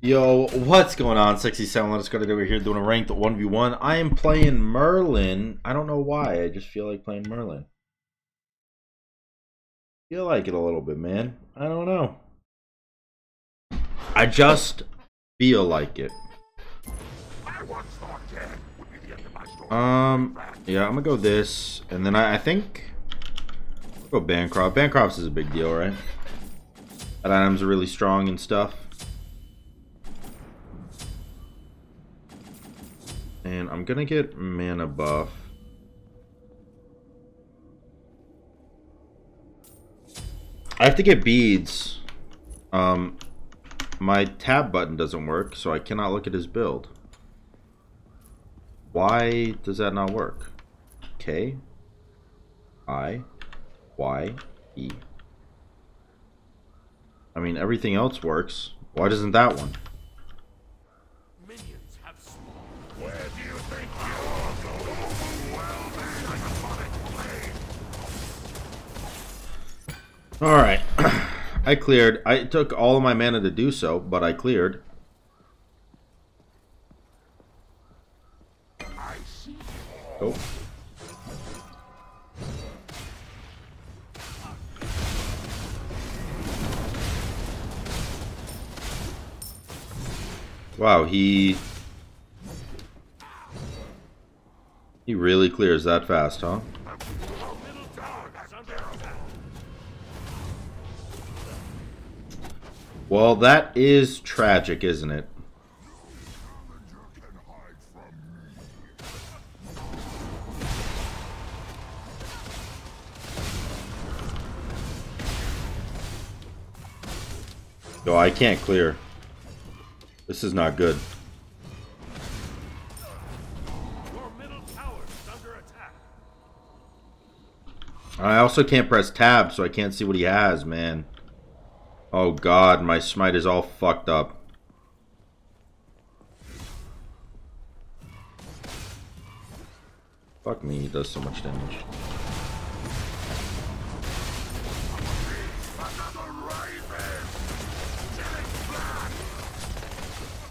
Yo, what's going on? 67, let's go to over here doing a ranked 1v1. I am playing Merlin. I don't know why, I just feel like playing Merlin. Feel like it a little bit, man. I don't know. I just feel like it. Um, yeah, I'm gonna go this, and then I, I think I'll go Bancroft. Bancroft's is a big deal, right? That item's really strong and stuff. And I'm gonna get mana buff. I have to get beads. Um, my tab button doesn't work, so I cannot look at his build. Why does that not work? K I Y E. I mean, everything else works. Why doesn't that one? Alright. I cleared. I took all of my mana to do so, but I cleared. Oh. Wow, he... He really clears that fast, huh? Well, that is tragic, isn't it? No, I can't clear. This is not good. I also can't press tab, so I can't see what he has, man. Oh god, my smite is all fucked up. Fuck me, he does so much damage.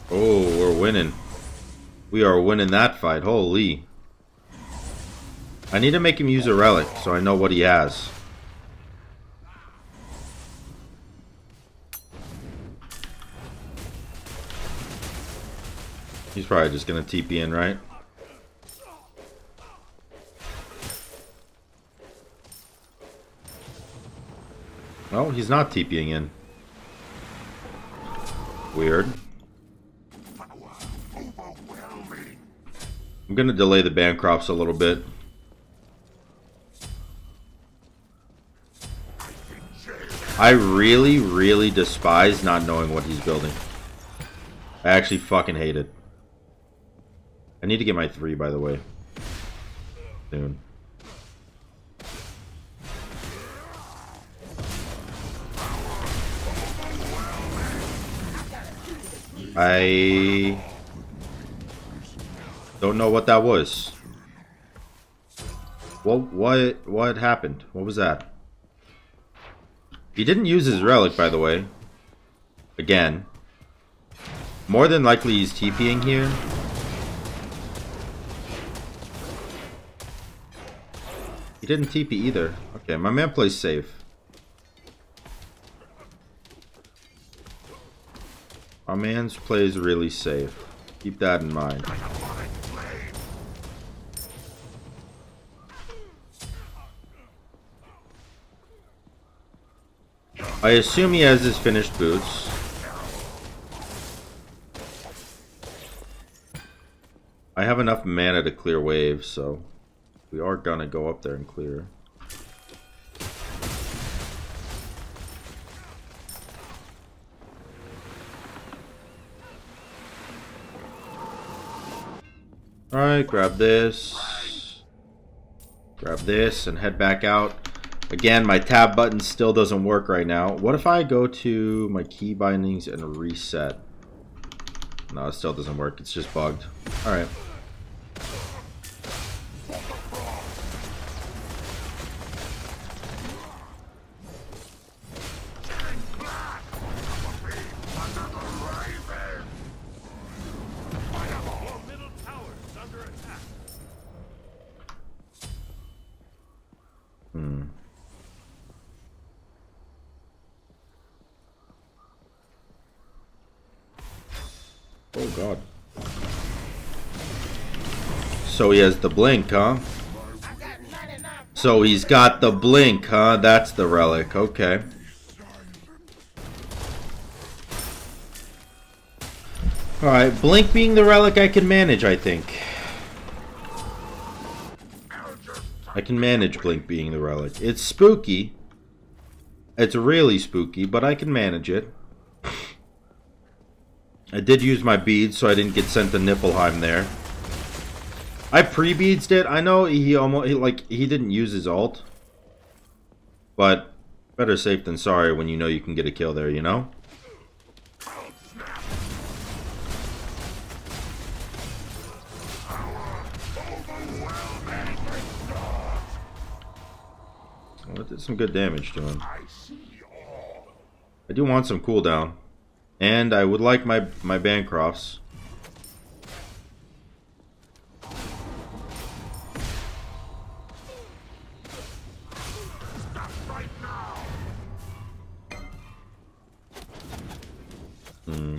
Oh, we're winning. We are winning that fight. Holy. I need to make him use a relic so I know what he has. He's probably just going to TP in, right? Oh, he's not TPing in. Weird. I'm going to delay the Bancrofts a little bit. I really, really despise not knowing what he's building. I actually fucking hate it. I need to get my three, by the way. Soon. I don't know what that was. What what what happened? What was that? He didn't use his relic, by the way. Again. More than likely he's TPing here. Didn't TP either. Okay, my man plays safe. My man's plays really safe. Keep that in mind. I assume he has his finished boots. I have enough mana to clear waves, so we are gonna go up there and clear. Alright, grab this. Grab this and head back out. Again, my tab button still doesn't work right now. What if I go to my key bindings and reset? No, it still doesn't work. It's just bugged. Alright. Oh god. So he has the blink, huh? So he's got the blink, huh? That's the relic. Okay. Alright, blink being the relic I can manage, I think. I can manage blink being the relic. It's spooky. It's really spooky, but I can manage it. I did use my beads, so I didn't get sent to Niflheim there. I pre-beads it. I know he almost he, like he didn't use his ult, but better safe than sorry when you know you can get a kill there. You know. Well, did some good damage to him. I do want some cooldown. And I would like my, my Bancrofts. Hmm.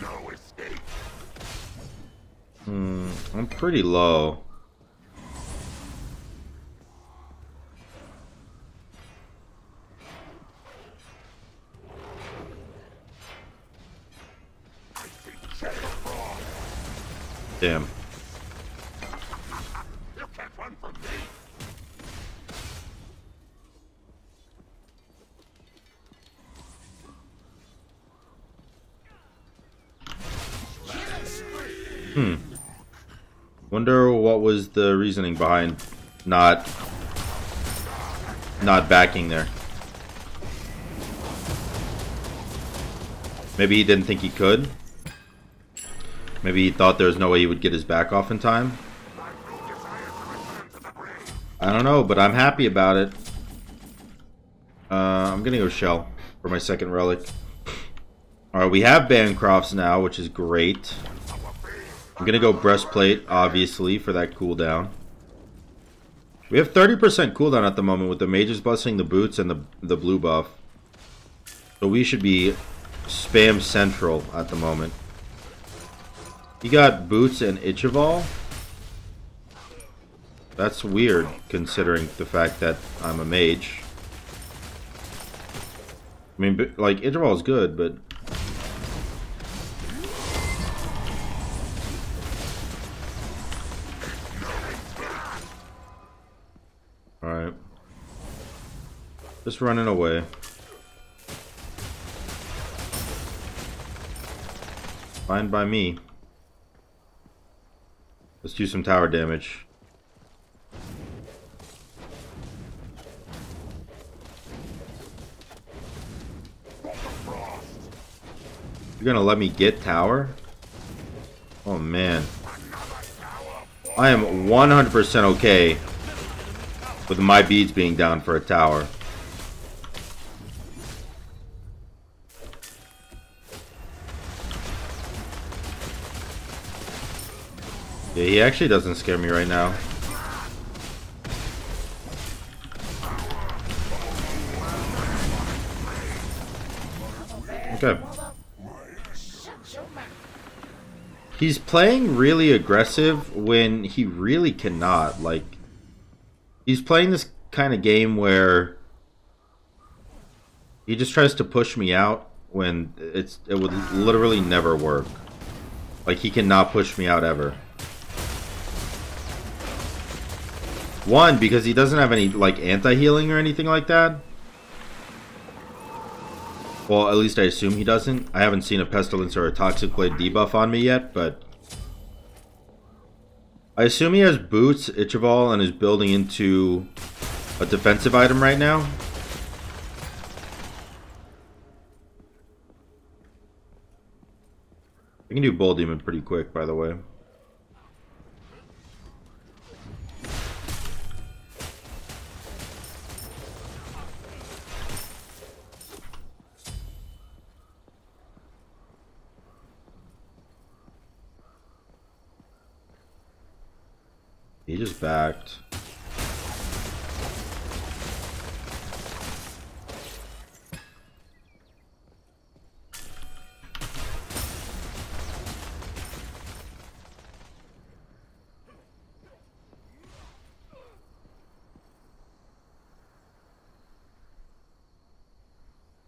No escape. Hmm, I'm pretty low. Hmm. Wonder what was the reasoning behind not not backing there. Maybe he didn't think he could. Maybe he thought there was no way he would get his back off in time. I don't know, but I'm happy about it. Uh, I'm gonna go Shell for my second relic. Alright, we have Bancrofts now, which is great. I'm gonna go Breastplate, obviously, for that cooldown. We have 30% cooldown at the moment with the Mages busting the boots and the, the blue buff. So we should be spam central at the moment. You got Boots and Ichaival? That's weird, considering the fact that I'm a mage. I mean, like, Ichaival is good, but... Just running away. Fine by me. Let's do some tower damage. You're gonna let me get tower? Oh man. I am 100% okay with my beads being down for a tower. Yeah, he actually doesn't scare me right now. Okay. He's playing really aggressive when he really cannot. Like, he's playing this kind of game where he just tries to push me out when it's it would literally never work. Like, he cannot push me out ever. One, because he doesn't have any, like, anti-healing or anything like that. Well, at least I assume he doesn't. I haven't seen a Pestilence or a Toxic Blade debuff on me yet, but... I assume he has Boots, Ichaival, and is building into a defensive item right now. I can do Bull Demon pretty quick, by the way. He just backed.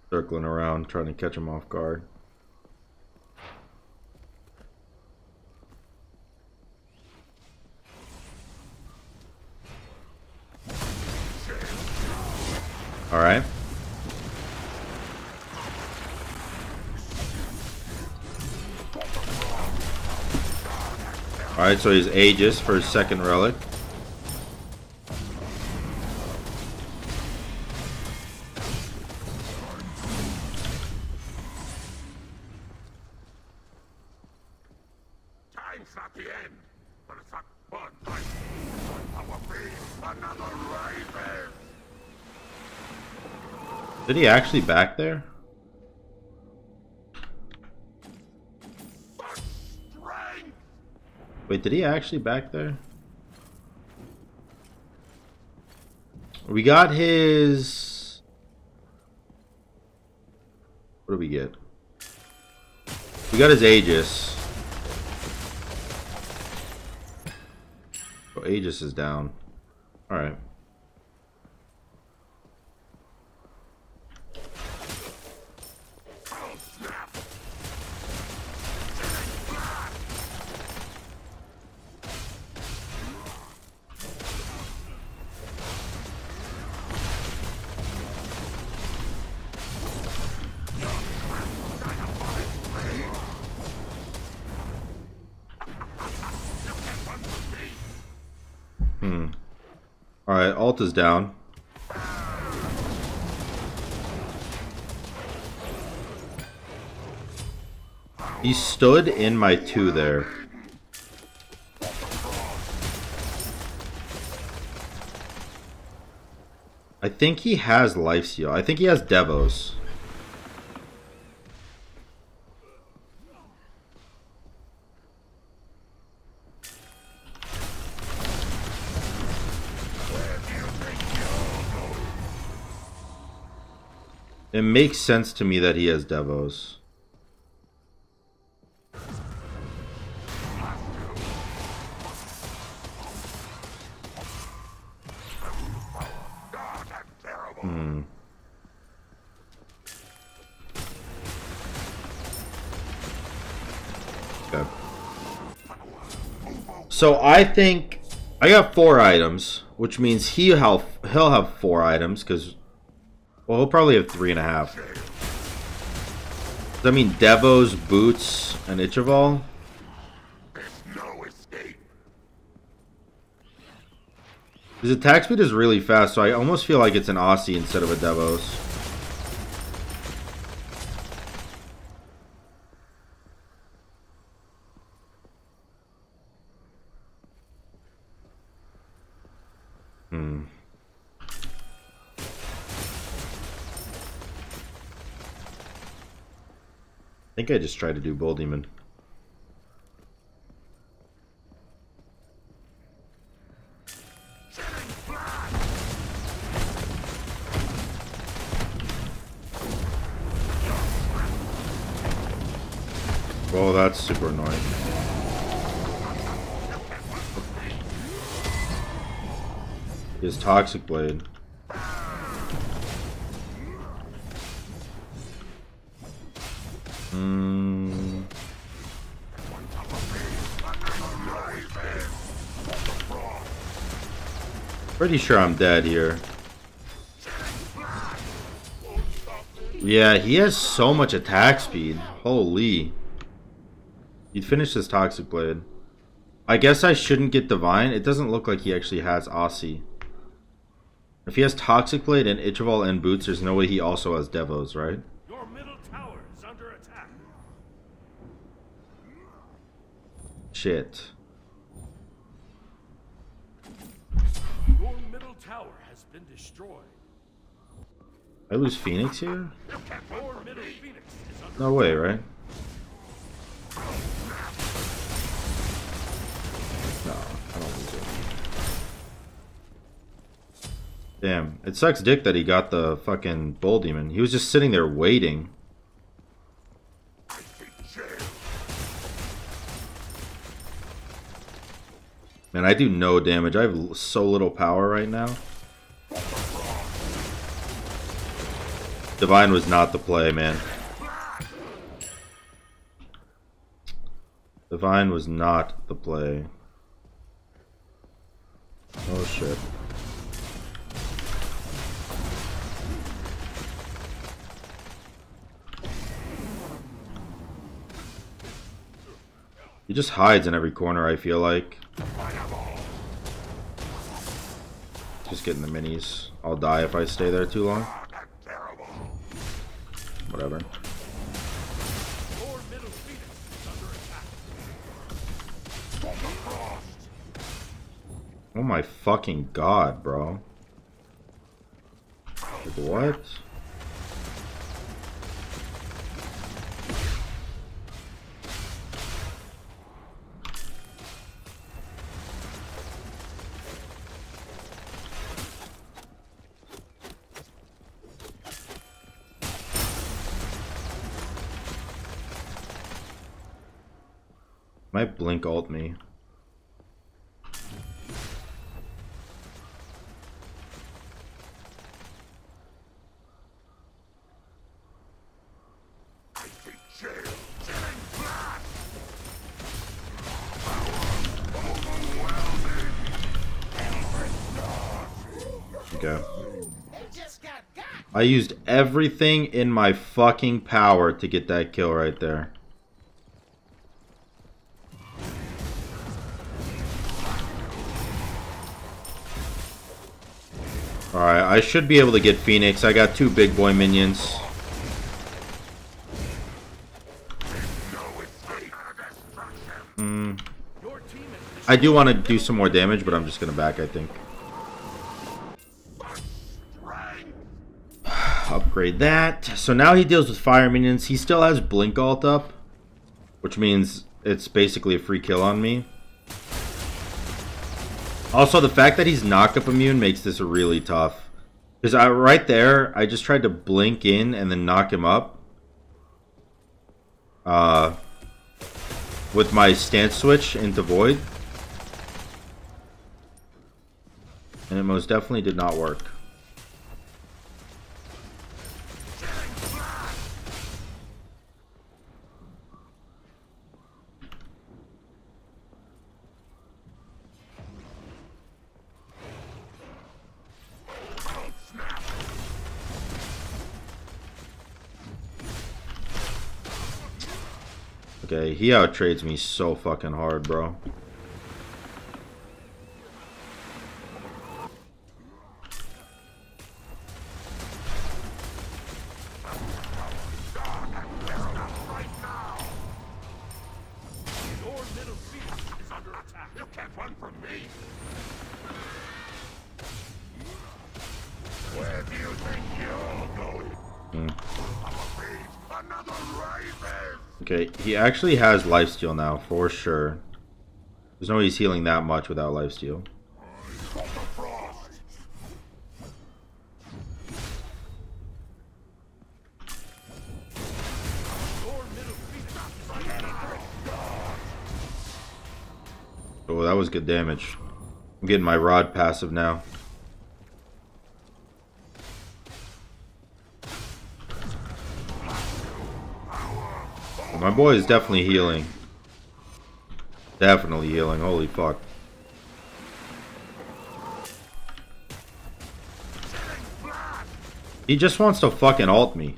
Circling around, trying to catch him off guard. Alright. Alright, so he's Aegis for his second relic. Did he actually back there? Wait, did he actually back there? We got his... What do we get? We got his Aegis. Oh, Aegis is down. Alright. Hmm. Alright, ult is down. He stood in my two there. I think he has Lifesteal. I think he has Devos. It makes sense to me that he has Devos. Hmm. Okay. So I think I got four items, which means have he'll have four items because well, he'll probably have three and a half. Does that mean Devos, Boots, and Ichaival? His attack speed is really fast, so I almost feel like it's an Asi instead of a Devos. I think I just tried to do Bull Demon. Oh, that's super annoying. His Toxic Blade. Mm. Pretty sure I'm dead here. Yeah, he has so much attack speed. Holy. He'd finish this Toxic Blade. I guess I shouldn't get Divine. It doesn't look like he actually has Asi. If he has Toxic Blade and Ichaival and Boots, there's no way he also has Devos, right? Shit. Your middle tower has been destroyed. I lose Phoenix here? No way, right? No, I don't lose it. Damn, it sucks dick that he got the fucking Bull Demon. He was just sitting there waiting. Man, I do no damage. I have so little power right now. Divine was not the play, man. Divine was not the play. Oh shit. He just hides in every corner, I feel like. Just getting the minis. I'll die if I stay there too long. Whatever. Oh my fucking god, bro. Like, what? Might blink ult me. I used everything in my fucking power to get that kill right there. Alright, I should be able to get Phoenix. I got two big boy minions. Mm. I do want to do some more damage, but I'm just going to back, I think. Upgrade that. So now he deals with fire minions. He still has Blink Ult up, which means it's basically a free kill on me. Also, the fact that he's knock-up immune makes this really tough. Because I right there, I just tried to blink in and then knock him up. Uh, with my stance switch into Void. And it most definitely did not work. He out trades me so fucking hard, bro. Okay, he actually has lifesteal now, for sure. There's no way he's healing that much without lifesteal. Oh, that was good damage. I'm getting my rod passive now. My boy is definitely healing. Definitely healing. Holy fuck. He just wants to fucking ult me.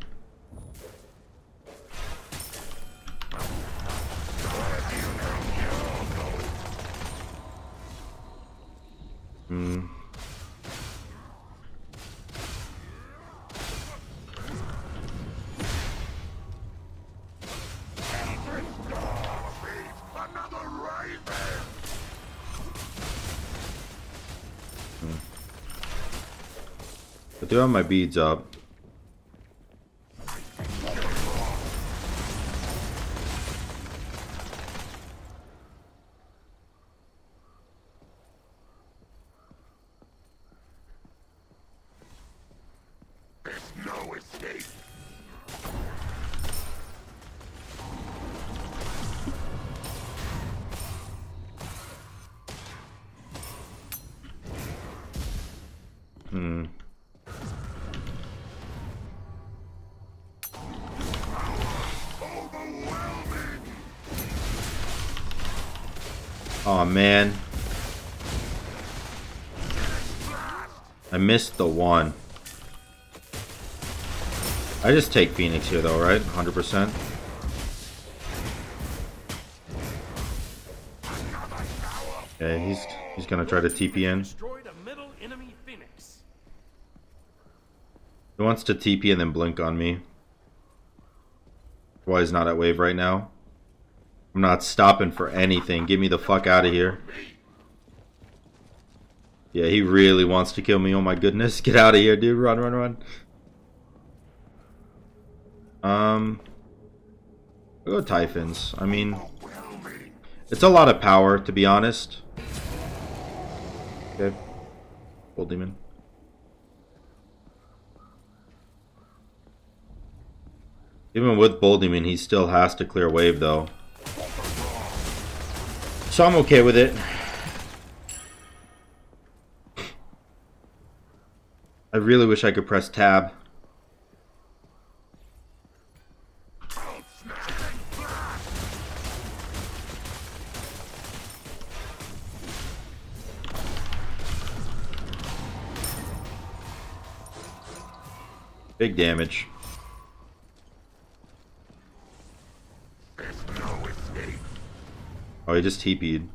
I do have my beads up. Oh man. I missed the one. I just take Phoenix here though, right? 100%. Okay, he's he's gonna try to TP in. He wants to TP and then blink on me. Why he's not at wave right now? I'm not stopping for anything. Get me the fuck out of here. Yeah, he really wants to kill me. Oh my goodness. Get out of here, dude. Run, run, run. Um, I'll go Typhons. I mean, it's a lot of power, to be honest. Okay. Bull Demon. Even with Bull Demon, he still has to clear wave, though. So I'm okay with it. I really wish I could press tab. Big damage. Oh, he just TP'd.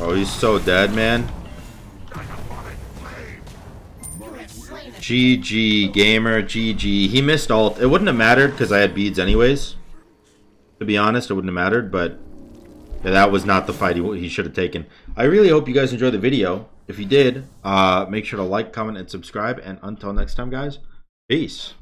Oh, he's so dead, man. GG, gamer, GG. He missed ult. It wouldn't have mattered because I had beads anyways. To be honest, it wouldn't have mattered, but yeah, that was not the fight he, he should have taken. I really hope you guys enjoyed the video. If you did, uh, make sure to like, comment, and subscribe. And until next time, guys, peace.